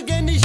geniş